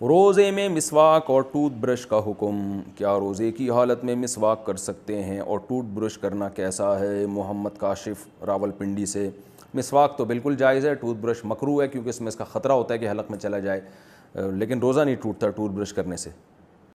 रोज़े में मिसवाक और टूथ ब्रश का हुक्म। क्या रोज़े की हालत में मिसवाक कर सकते हैं और टूथ ब्रश करना कैसा है? मोहम्मद काशिफ, रावलपिंडी से, मिसवाक तो बिल्कुल जायज़ है टूथ ब्रश मकरू है क्योंकि इसमें इसका ख़तरा होता है कि हलक में चला जाए। लेकिन रोज़ा नहीं टूटता टूथ ब्रश करने से।